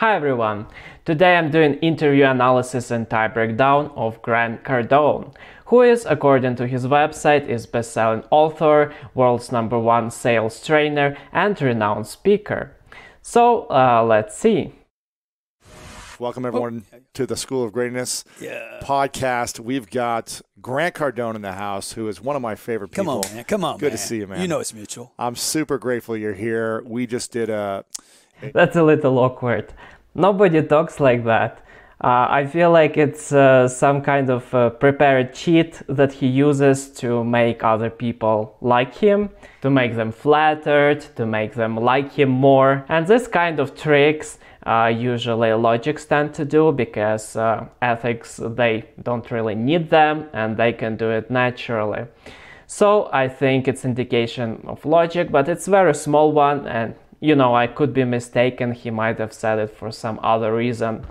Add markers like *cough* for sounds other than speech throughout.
Hi everyone! Today I'm doing interview analysis and type breakdown of Grant Cardone, who is, according to his website, is best-selling author, world's number one sales trainer, and renowned speaker. So uh, let's see. Welcome everyone to the School of Greatness Yeah. podcast. We've got Grant Cardone in the house, who is one of my favorite people. Come on, man. Come on, Good man. to see you, man. You know it's mutual. I'm super grateful you're here. We just did a *laughs* That's a little awkward. Nobody talks like that. Uh, I feel like it's uh, some kind of uh, prepared cheat that he uses to make other people like him, to make them flattered, to make them like him more. And this kind of tricks uh, usually logics tend to do because uh, ethics they don't really need them and they can do it naturally. So I think it's indication of logic, but it's very small one and you know I could be mistaken. He might have said it for some other reason.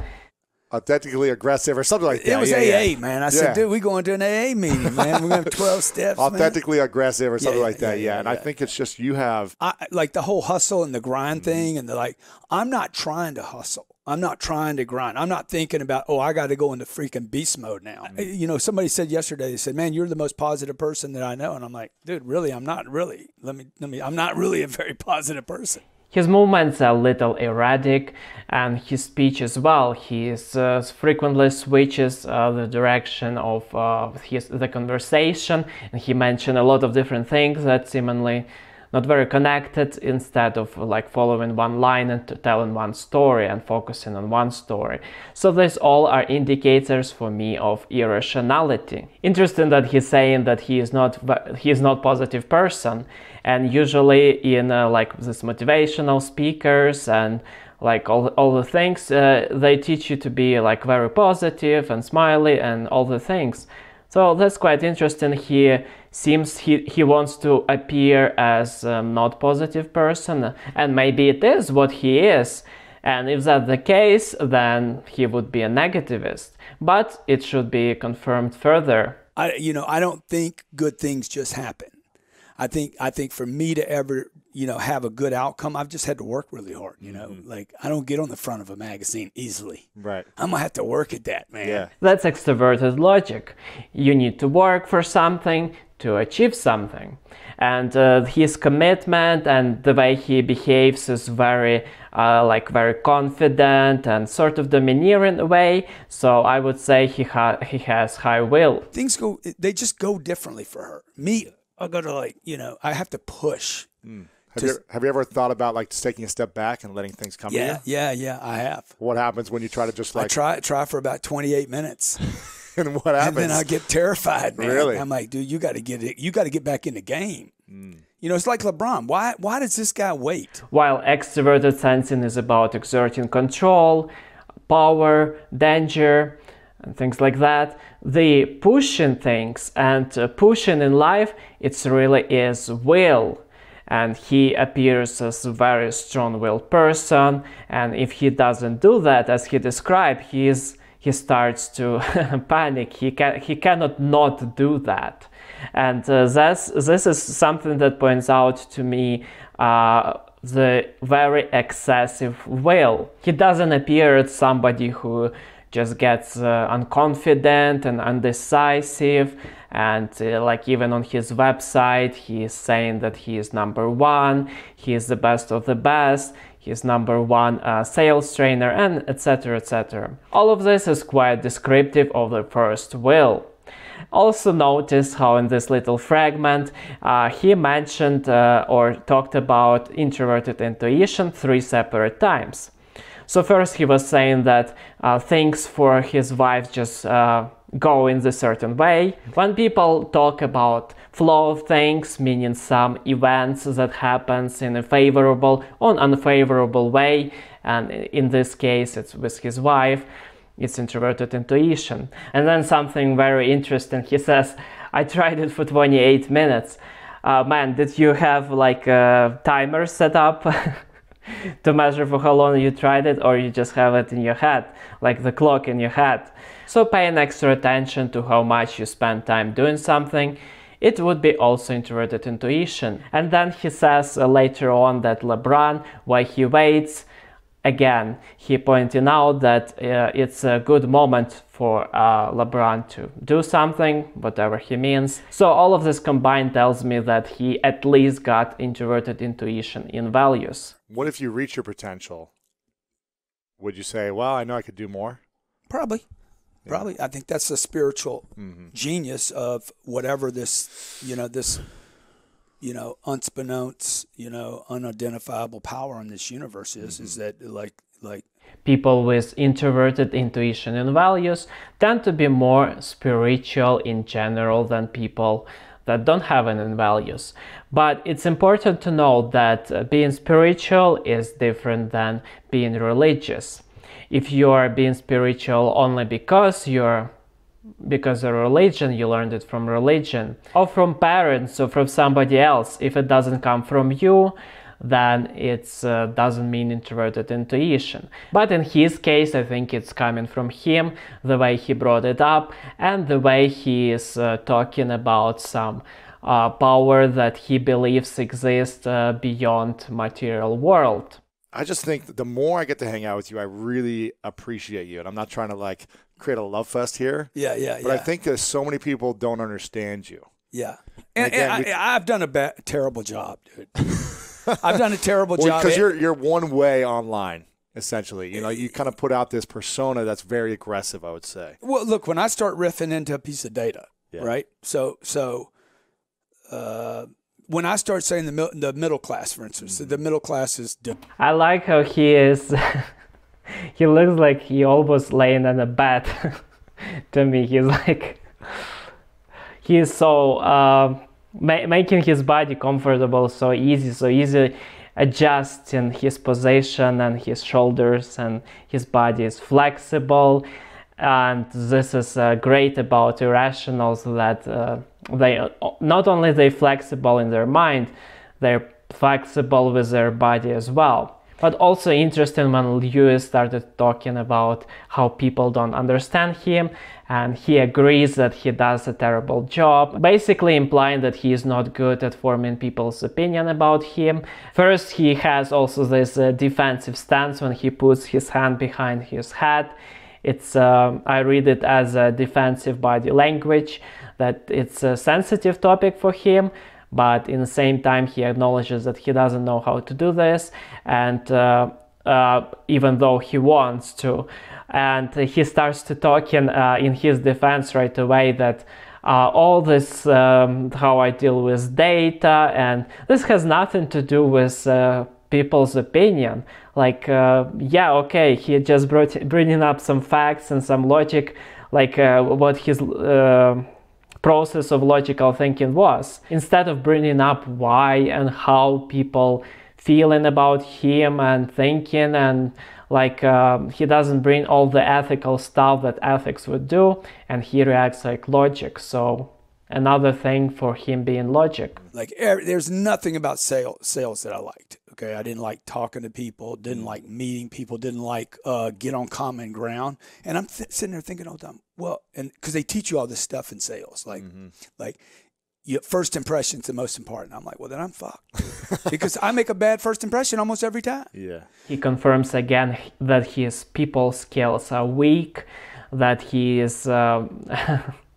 authentically aggressive or something like that. It was yeah, AA, yeah. man. I Yeah. said, dude, we going to an AA meeting, man. We're going to have 12 *laughs* steps, man. Authentically aggressive or something yeah, like that. yeah, Yeah, yeah, and I think it's just you have I, like the whole hustle and the grind Mm-hmm. thing, and the like. I'm not trying to hustle. I'm not trying to grind. I'm not thinking about, oh, I got to go into freaking beast mode now. Mm-hmm. You know, somebody said yesterday, they said, man, you're the most positive person that I know, and I'm like, dude, really, I'm not really. Let me, let me. I'm not really a very *laughs* positive person. His movements are a little erratic, and his speech as well. He uh, frequently switches uh, the direction of uh, his the conversation, and he mentioned a lot of different things that seemingly not very connected. Instead of like following one line and telling one story and focusing on one story. So these all are indicators for me of irrationality. Interesting that he's saying that he is not he is not positive person, and usually in uh, like this motivational speakers and like all, all the things uh, they teach you to be like very positive and smiley and all the things so that's quite interesting he seems he, he wants to appear as a not positive person and maybe it is what he is and if that's the case then he would be a negativist but it should be confirmed further I you know I don't think good things just happen. I think I think for me to ever you know have a good outcome, I've just had to work really hard. You know, mm-hmm. like I don't get on the front of a magazine easily. right. I'm gonna have to work at that, man. Yeah. That's extroverted logic. You need to work for something to achieve something. And uh, his commitment and the way he behaves is very, uh, like, very confident and sort of domineering way. So I would say he ha- he has high will. Things go they just go differently for her. Me, I gotta like you know I have to push. Have you, have you ever thought about like just taking a step back and letting things come to Yeah, you? yeah, yeah. I have. What happens when you try to just like I like try try for about 28 minutes, *laughs* and what and happens? then I get terrified, man. Really? I'm like, dude, you got to get it. You got to get back in the game. Hmm. You know, it's like LeBron. Why why does this guy wait? While extroverted sensing is about exerting control, power, danger, and things like that, the pushing things and uh, pushing in life, it's really is will. And he appears as a very strong-willed person, and if he doesn't do that, as he described, he is he starts to *laughs* panic. He can he cannot not do that, and uh, that's this is something that points out to me uh, the very excessive will. He doesn't appear as somebody who just gets uh, unconfident and undecisive and uh, like even on his website he is saying that he is number one he is the best of the best is number one uh, sales trainer and etc etc all of this is quite descriptive of the first will also notice how in this little fragment uh, he mentioned uh, or talked about introverted intuition three separate times. So first he was saying that uh, things for his wife just uh, go in a certain way. When people talk about flow of things, meaning some events that happens in a favorable or unfavorable way, and in this case it's with his wife, it's introverted intuition. And then something very interesting, he says, I tried it for 28 minutes. Uh, man, did you have like a timer set up? *laughs* to measure for how long you tried it or you just have it in your head like the clock in your head. So pay an extra attention to how much you spend time doing something. It would be also introverted intuition. And then he says uh, later on that lebron why he waits again, he pointed out that uh, it's a good moment for uh, LeBron to do something, whatever he means. So all of this combined tells me that he at least got introverted intuition in values. What if you reach your potential? Would you say, "Well, I know I could do more"? Probably. Probably. I think that's the spiritual genius of whatever this, you know, this, you know, unbeknownst, you know, unidentifiable power in this universe is, is that like, like, People with introverted intuition and values tend to be more spiritual in general than people that don't have any values. But it's important to note that uh, being spiritual is different than being religious. If you are being spiritual only because you're because of religion you learned it from religion. Or from parents or from somebody else. If it doesn't come from you then it uh, doesn't mean introverted intuition but in his case i think it's coming from him the way he brought it up and the way he is uh, talking about some uh, power that he believes exists uh, beyond material world. I just think the more I get to hang out with you, I really appreciate you. And I'm not trying to like create a love fest here, yeah, yeah, but yeah. I think that so many people don't understand you. yeah. And, again, and we- I, I've done a ba- terrible job, dude. I've done a terrible *laughs* Well, job. because you're you're one way online, essentially. You know, you kind of put out this persona that's very aggressive. I would say. Well, look, when I start riffing into a piece of data, Yeah. right? So, so uh, when I start saying the mil- the middle class, for instance, the middle class is I like how he is. *laughs* *laughs* he looks like he almost laying on a bed. *laughs* to me, he's like he's so uh, ma- making his body comfortable so easy, so easy adjusting his position and his shoulders, and his body is flexible. And this is uh, great about irrationals that uh, they not only they flexible in their mind, they're flexible with their body as well. But also interesting when Lewis started talking about how people don't understand him, and he agrees that he does a terrible job, basically implying that he is not good at forming people's opinion about him. First, he has also this uh, defensive stance when he puts his hand behind his head. It's um I read it as a defensive body language that it's a sensitive topic for him but in the same time he acknowledges that he doesn't know how to do this and uh, uh, even though he wants to. And he starts to talking uh, in his defense right away that uh, all this um, how i deal with data and this has nothing to do with uh, people's opinion. Like uh, yeah okay he just brought bringing up some facts and some logic like uh, what his uh, process of logical thinking was instead of bringing up why and how people feeling about him and thinking and like um, he doesn't bring all the ethical stuff that ethics would do and he reacts like logic so another thing for him being logic like every, there's nothing about sales sales that I liked. Okay, I didn't like talking to people, didn't like meeting people, didn't like uh, get on common ground. And I'm th- sitting there thinking all the time, well, and because they teach you all this stuff in sales, like like. You, first impression's the most important. I'm like, well, then I'm fucked because I make a bad first impression almost every time. Yeah. He confirms again that his people skills are weak, that he is. Um, *laughs*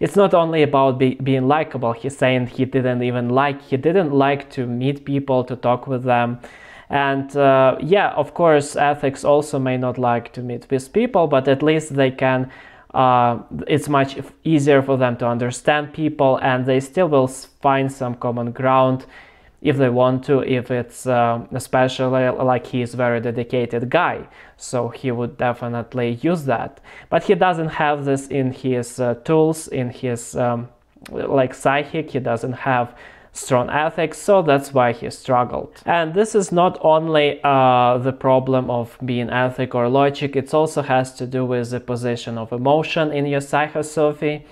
it's not only about be, being likable. He's saying he didn't even like. He didn't like to meet people, to talk with them, and uh, yeah, of course, ethics also may not like to meet with people, but at least they can. Uh, it's much easier for them to understand people, and they still will find some common ground if they want to if it's um, especially like he's very dedicated guy so he would definitely use that. But he doesn't have this in his uh, tools in his um, like psychic he doesn't have strong ethics so that's why he struggled. And this is not only uh, the problem of being ethic or logic it also has to do with the position of emotion in your psychosophy.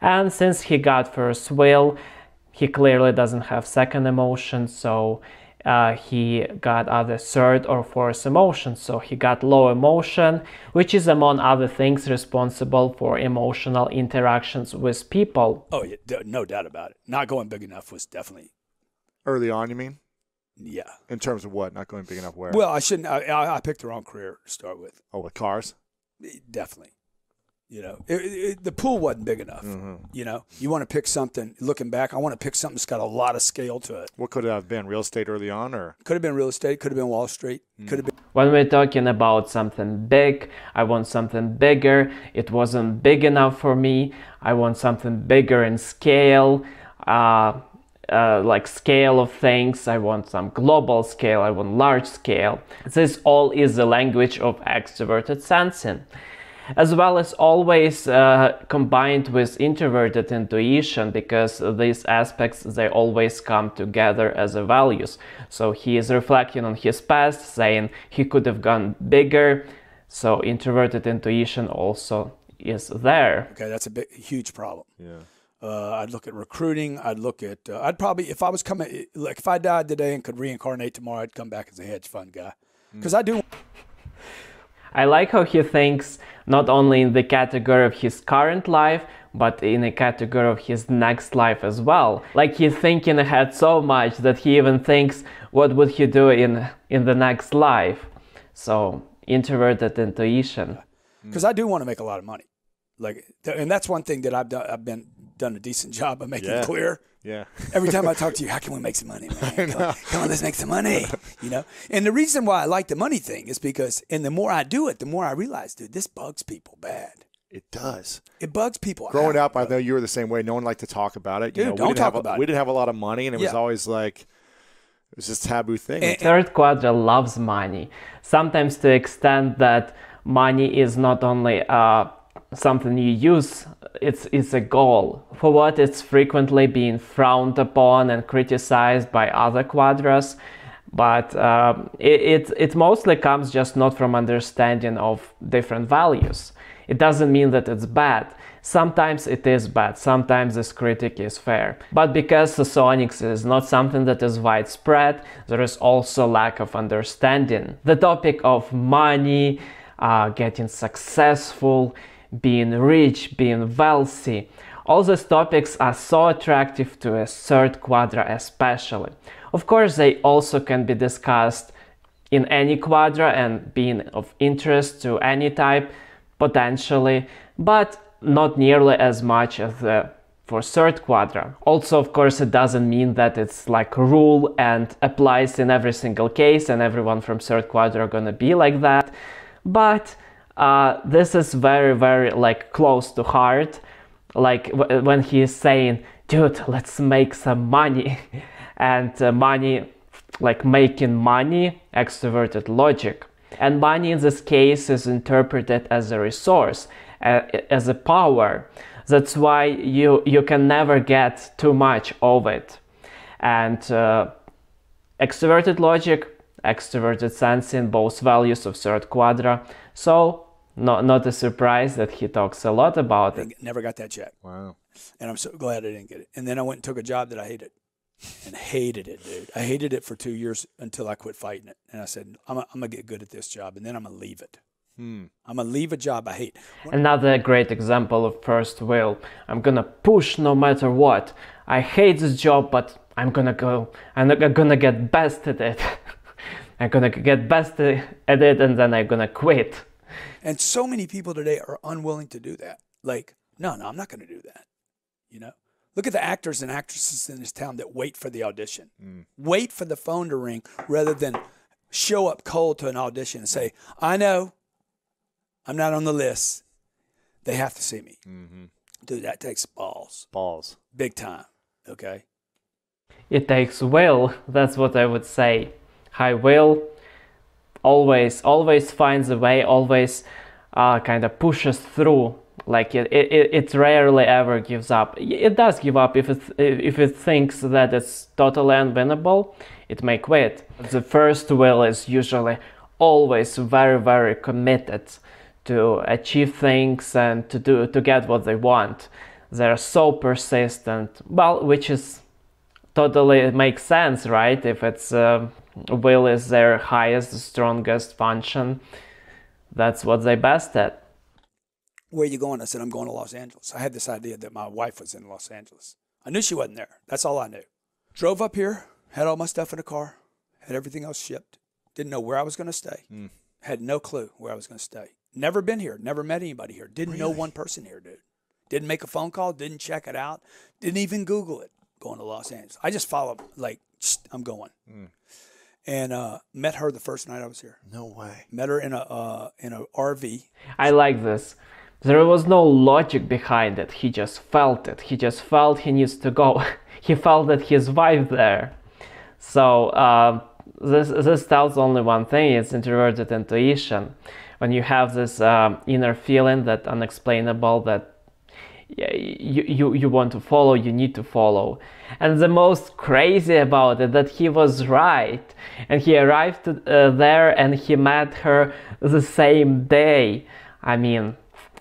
And since he got first will he clearly doesn't have second emotion so uh, he got either third or fourth emotion so he got low emotion which is among other things responsible for emotional interactions with people Oh, yeah, no doubt about it. Not going big enough was definitely Early on, you mean? Yeah. In terms of what? Not going big enough where? Well, I shouldn't. I, I I picked the wrong career to start with. oh, with cars? Definitely. You know, it, it, the pool wasn't big enough. You know, you want to pick something. Looking back, I want to pick something that's got a lot of scale to it. What could it have been? Real estate early on, or Could have been real estate. Could have been Wall Street. Could have been. When we're talking about something big, I want something bigger. It wasn't big enough for me. I want something bigger in scale, uh, uh, like scale of things. I want some global scale. I want large scale. This all is the language of extroverted sensing. As well as always uh, combined with introverted intuition because these aspects they always come together as a values. So he is reflecting on his past, saying he could have gone bigger. So introverted intuition also is there. Okay, that's a big, huge problem. yeah, Uh, I'd look at recruiting. I'd look at. Uh, I'd probably, if I was coming, like if I died today and could reincarnate tomorrow, I'd come back as a hedge fund guy. Because I do. I like how he thinks not only in the category of his current life, but in a category of his next life as well. Like he's thinking ahead so much that he even thinks what would he do in in the next life. So introverted intuition. because I do want to make a lot of money. Like, and that's one thing that I've done. I've been done a decent job of making Yeah. clear. Yeah. Every time I talk to *laughs* you, how can we make some money, man? *laughs* Come on, come on, let's make some money. You know. And the reason why I like the money thing is because, and the more I do it, the more I realize, dude, this bugs people bad. It does. It bugs people. Growing out, up, I know you were the same way. No one liked to talk about it. You Dude, know, we don't didn't talk have a, about We it. didn't have a lot of money, and it was always like it was just taboo thing. And- Third quadrant loves money, sometimes to extent that money is not only uh, something you use, it's, it's a goal. For what it's frequently being frowned upon and criticized by other quadras, but um, it, it, it mostly comes just not from understanding of different values. It doesn't mean that it's bad. Sometimes it is bad, sometimes this critic is fair. But because the socionics is not something that is widespread, there is also lack of understanding. The topic of money, uh, getting successful, being rich, being wealthy, all these topics are so attractive to a third quadra especially. Of course, they also can be discussed in any quadra and being of interest to any type potentially, but not nearly as much as the for third quadra. Also, of course, it doesn't mean that it's like a rule and applies in every single case and everyone from third quadra are gonna be like that. But uh, this is very, very like close to heart. Like when he is saying, dude, let's make some money. *laughs* and uh, money, like making money, extroverted logic. And money in this case is interpreted as a resource, uh, as a power. That's why you, you can never get too much of it. And uh, extroverted logic, extroverted sensing, both values of third quadra. So, not, not a surprise that he talks a lot about it. Never got that check, wow. and I'm so glad I didn't get it. And then I went and took a job that I hated, and hated it, dude. I hated it for two years until I quit fighting it. And I said, I'm, I'm gonna get good at this job, and then I'm gonna leave it. Hmm. I'm gonna leave a job I hate. Another great example of first will. I'm gonna push no matter what. I hate this job, but I'm gonna go. I'm *laughs* I'm gonna get best at it. I'm gonna get best at it, and then I'm gonna quit. And so many people today are unwilling to do that. Like, no, no, I'm not going to do that. You know, look at the actors and actresses in this town that wait for the audition, mm. wait for the phone to ring rather than show up cold to an audition and say, I know I'm not on the list. They have to see me. Mm-hmm. Dude, that takes balls, Balls. big time. Okay. It takes will. That's what I would say. High will always, always finds a way. Always uh, kind of pushes through. Like it, it, it rarely ever gives up. It does give up if it if it thinks that it's totally unwinnable. It may quit. The first will is usually always very very committed to achieve things and to do to get what they want. They're so persistent. Well, which is totally makes sense, right? If it's uh, will is their highest, strongest function, that's what they best at. Where are you going? I said, I'm going to Los Angeles. I had this idea that my wife was in Los Angeles. I knew she wasn't there. That's all I knew. Drove up here, had all my stuff in the car, Had everything else shipped. Didn't know where I was going to stay. Mm. Had no clue where I was going to stay. Never been here. Never met anybody here. Didn't know one person here, dude. Didn't make a phone call. Didn't check it out. Didn't even Google it. Going to Los Angeles. I just followed. Like I'm going. Mm. And uh, met her the first night I was here. No way. Met her in a uh, in a RV. I like this. There was no logic behind it. He just felt it. He just felt he needs to go. *laughs* he felt that his wife there. So uh, this this tells only one thing: it's introverted intuition. When you have this um, inner feeling that unexplainable, that yeah, you, you you want to follow, you need to follow. And the most crazy about it that he was right, and he arrived uh, there and he met her the same day. I mean,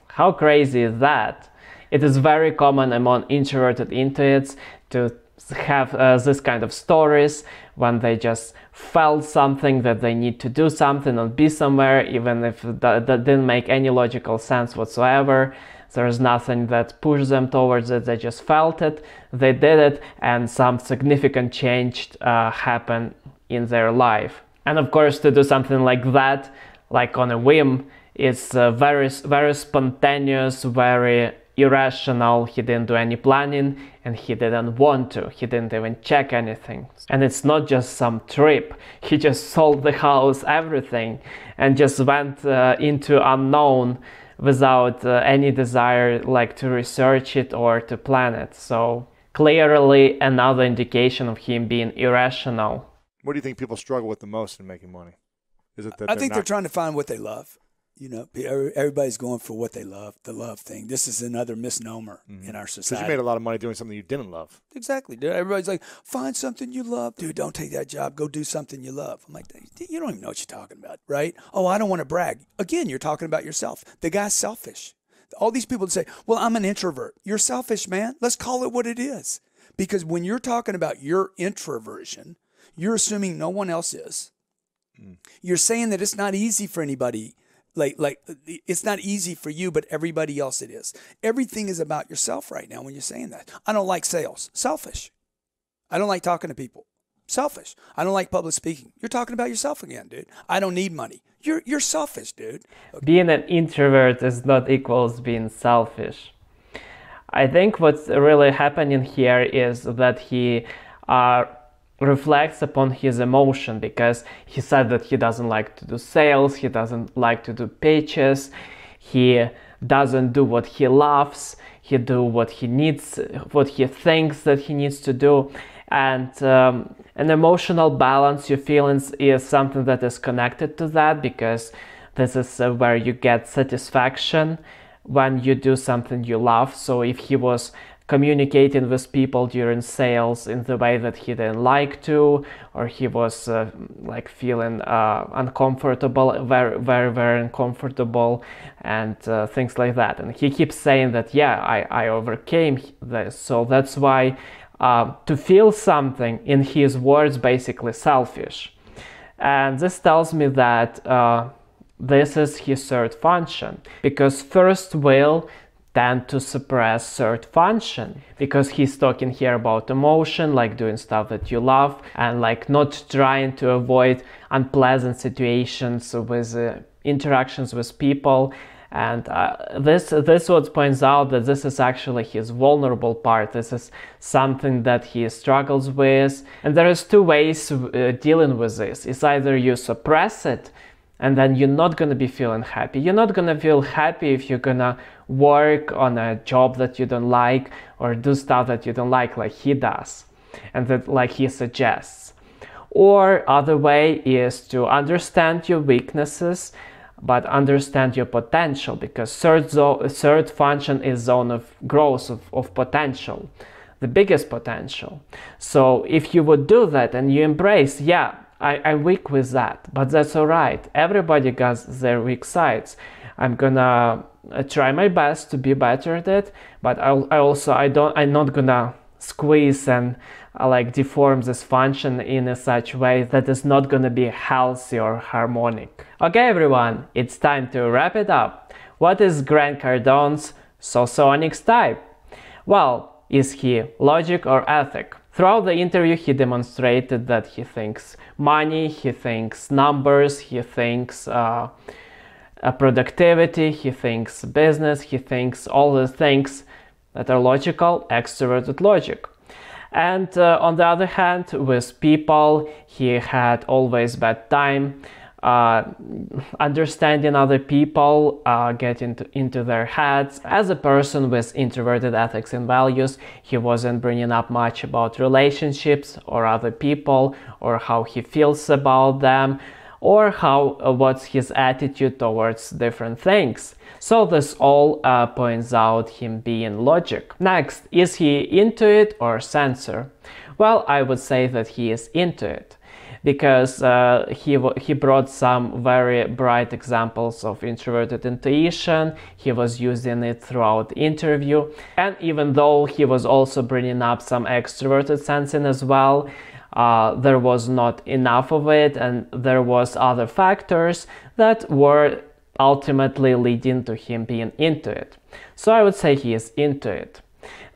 how crazy is that? It is very common among introverted intuits to have uh, this kind of stories when they just felt something that they need to do something or be somewhere, even if that, that didn't make any logical sense whatsoever. There's nothing that pushed them towards it. They just felt it, they did it, and some significant change uh, happened in their life. And of course, to do something like that, like on a whim, is uh, very, very spontaneous, very irrational. He didn't do any planning and he didn't want to. He didn't even check anything. And it's not just some trip. He just sold the house, everything, and just went uh, into unknown without uh, any desire like to research it or to plan it. So clearly another indication of him being irrational. What do you think people struggle with the most in making money? Is it that I they're think they're trying to find what they love. You know, everybody's going for what they love, the love thing. This is another misnomer mm-hmm. in our Because society. you made a lot of money doing something you didn't love. Exactly, dude. Everybody's like, find something you love. Dude, don't take that job. Go do something you love. I'm like, you don't even know what you're talking about, right? Oh, I don't want to brag. Again, you're talking about yourself. The guy's selfish. All these people say, well, I'm an introvert. You're selfish, man. Let's call it what it is. Because when you're talking about your introversion, you're assuming no one else is. Mm. You're saying that it's not easy for anybody. Like, like it's not easy for you, but everybody else it is. Everything is about yourself right now when you're saying that. I don't like sales. Selfish. I don't like talking to people. Selfish. I don't like public speaking. You're talking about yourself again, dude. I don't need money. You're you're selfish, dude. being an introvert is not equals being selfish. I think what's really happening here is that he uh, reflects upon his emotion because he said that he doesn't like to do sales, he doesn't like to do pitches, he doesn't do what he loves, he do what he needs, what he thinks that he needs to do, and um, an emotional balance, your feelings is something that is connected to that because this is uh, where you get satisfaction when you do something you love. So if he was communicating with people during sales in the way that he didn't like to, or he was uh, like feeling uh, uncomfortable, very, very, very uncomfortable, and uh, things like that. And he keeps saying that, yeah, I, I overcame this. So that's why uh, to feel something, in his words, basically selfish. And this tells me that uh, this is his third function because first will tend to suppress third function because he's talking here about emotion like doing stuff that you love and like not trying to avoid unpleasant situations with uh, interactions with people. And uh, this this what points out that this is actually his vulnerable part. This is something that he struggles with. And there is two ways uh, dealing with this. It's either you suppress it and then you're not gonna be feeling happy. You're not gonna feel happy if you're gonna work on a job that you don't like or do stuff that you don't like, like he does, and that like he suggests. Or other way is to understand your weaknesses, but understand your potential because third zo- third function is zone of growth of, of potential, the biggest potential. So if you would do that and you embrace, yeah, I, I'm weak with that, but that's all right. Everybody got their weak sides. I'm gonna uh, try my best to be better at it, but I'll, I also I don't I'm not gonna squeeze and uh, like deform this function in a such way that is not gonna be healthy or harmonic. Okay, everyone, it's time to wrap it up. What is Grant Cardone's socionics type? Well, is he logic or ethic? Throughout the interview, he demonstrated that he thinks money, he thinks numbers, he thinks uh, uh, productivity, he thinks business, he thinks all the things that are logical, extroverted logic. And uh, on the other hand, with people, he had always bad time uh, understanding other people, uh, get into, into their heads. As a person with introverted ethics and values, he wasn't bringing up much about relationships or other people or how he feels about them or how uh, what's his attitude towards different things. So this all uh, points out him being logic. Next, is he intuit or sensor? Well, I would say that he is intuit because uh, he, he brought some very bright examples of introverted intuition. He was using it throughout the interview. And even though he was also bringing up some extroverted sensing as well, uh, there was not enough of it and there was other factors that were ultimately leading to him being intuit. So I would say he is intuit.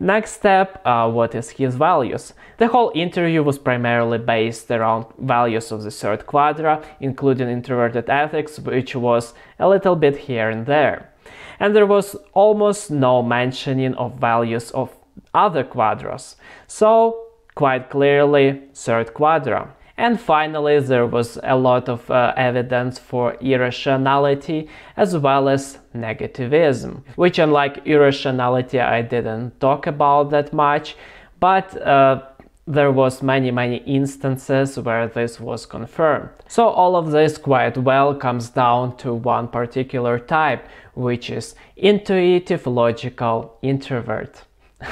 Next step, uh, what is his values? The whole interview was primarily based around values of the third quadra, including introverted ethics, which was a little bit here and there. And there was almost no mentioning of values of other quadras. So, quite clearly, third quadra. And finally, there was a lot of uh, evidence for irrationality as well as negativism, which unlike irrationality, I didn't talk about that much, but uh, there was many many instances where this was confirmed. So all of this quite well comes down to one particular type, which is intuitive logical introvert.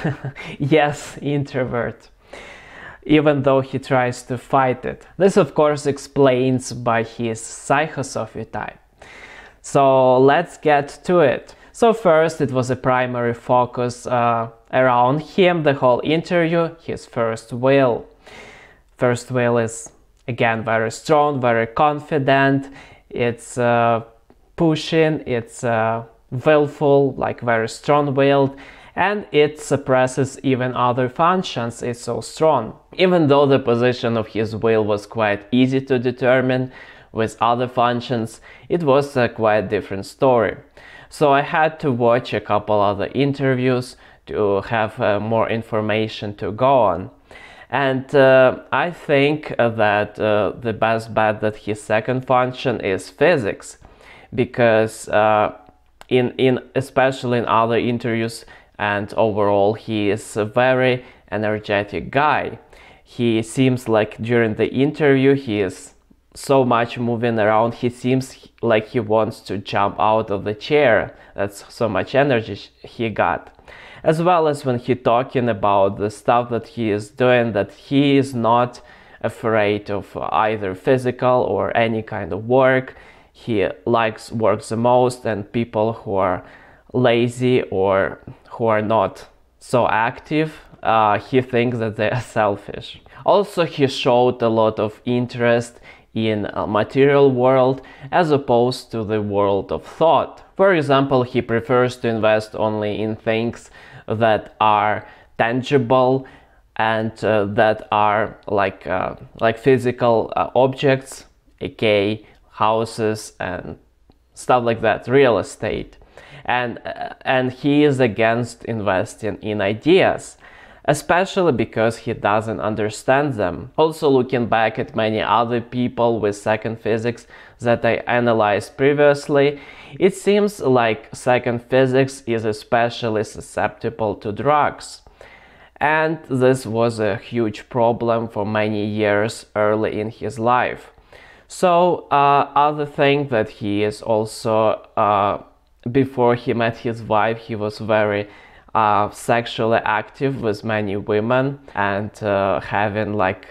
*laughs* yes, introvert even though he tries to fight it. This of course explains by his psychosophy type. So let's get to it. So first it was a primary focus uh, around him, the whole interview, his first will. First will is again very strong, very confident, it's uh, pushing, it's uh, willful, like very strong-willed, and it suppresses even other functions, it's so strong. Even though the position of his wheel was quite easy to determine with other functions, it was a quite different story. So I had to watch a couple other interviews to have uh, more information to go on. And uh, I think that uh, the best bet that his second function is physics, because uh, in in especially in other interviews and overall he is a very energetic guy. He seems like during the interview he is so much moving around he seems like he wants to jump out of the chair. That's so much energy he got. As well as when he talking about the stuff that he is doing that he is not afraid of either physical or any kind of work. He likes works the most and people who are lazy or who are not so active, uh, he thinks that they are *laughs* selfish. Also, he showed a lot of interest in a material world as opposed to the world of thought. For example, he prefers to invest only in things that are tangible and uh, that are like uh, like physical uh, objects, aka houses and stuff like that, real estate and and he is against investing in ideas especially because he doesn't understand them. Also looking back at many other people with second physics that I analyzed previously, it seems like second physics is especially susceptible to drugs. And this was a huge problem for many years early in his life. So, uh, other thing that he is also uh, before he met his wife, he was very uh, sexually active with many women and uh, having like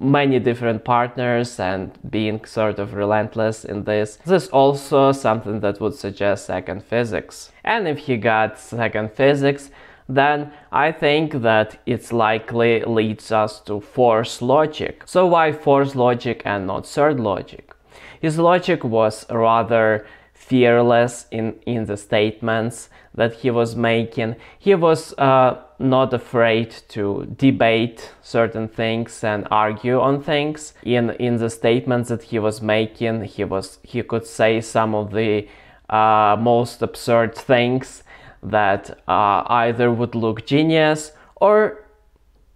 many different partners and being sort of relentless in this. This is also something that would suggest second physics. And if he got second physics, then I think that it's likely leads us to fourth logic. So why fourth logic and not third logic? His logic was rather fearless in, in the statements that he was making. He was uh, not afraid to debate certain things and argue on things. In in the statements that he was making, he was he could say some of the uh, most absurd things that uh, either would look genius or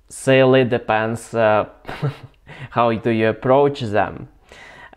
silly. Depends uh, *laughs* how do you approach them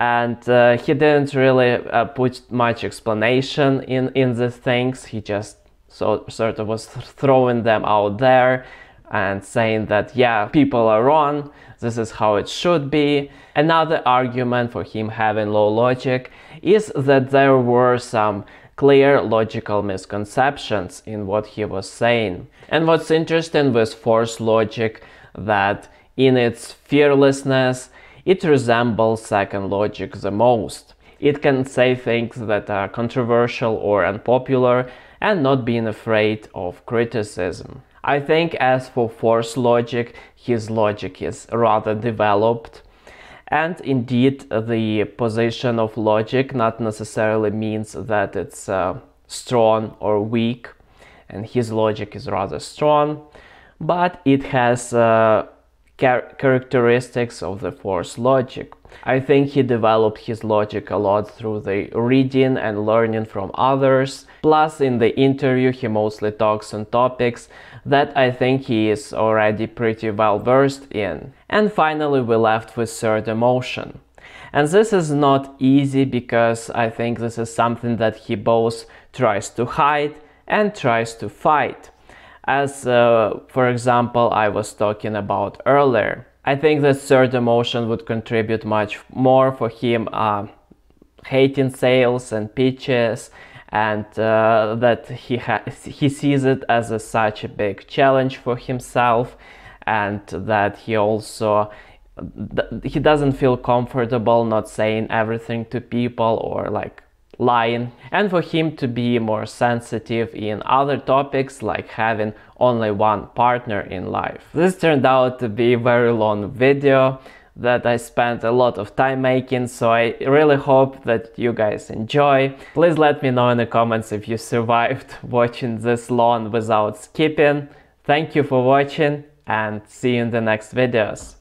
and uh, he didn't really uh, put much explanation in in these things. He just so sort of was throwing them out there and saying that yeah people are wrong. This is how it should be. Another argument for him having low logic is that there were some clear logical misconceptions in what he was saying. And what's interesting with fourth logic that in its fearlessness it resembles second logic the most. It can say things that are controversial or unpopular and not being afraid of criticism. I think as for fourth logic, his logic is rather developed. And indeed, the position of logic not necessarily means that it's uh, strong or weak, and his logic is rather strong, but it has uh, char characteristics of the fourth logic. I think he developed his logic a lot through the reading and learning from others. Plus, in the interview, he mostly talks on topics that I think he is already pretty well versed in. And finally, we left with third emotion. And this is not easy because I think this is something that he both tries to hide and tries to fight as uh, for example I was talking about earlier. I think the third emotion would contribute much more for him uh, hating sales and pitches and uh, that he he sees it as a, such a big challenge for himself and that he also he doesn't feel comfortable not saying everything to people or like lying and for him to be more sensitive in other topics like having only one partner in life. This turned out to be a very long video that I spent a lot of time making so I really hope that you guys enjoy. Please let me know in the comments if you survived *laughs* watching this long without skipping. Thank you for watching and see you in the next videos.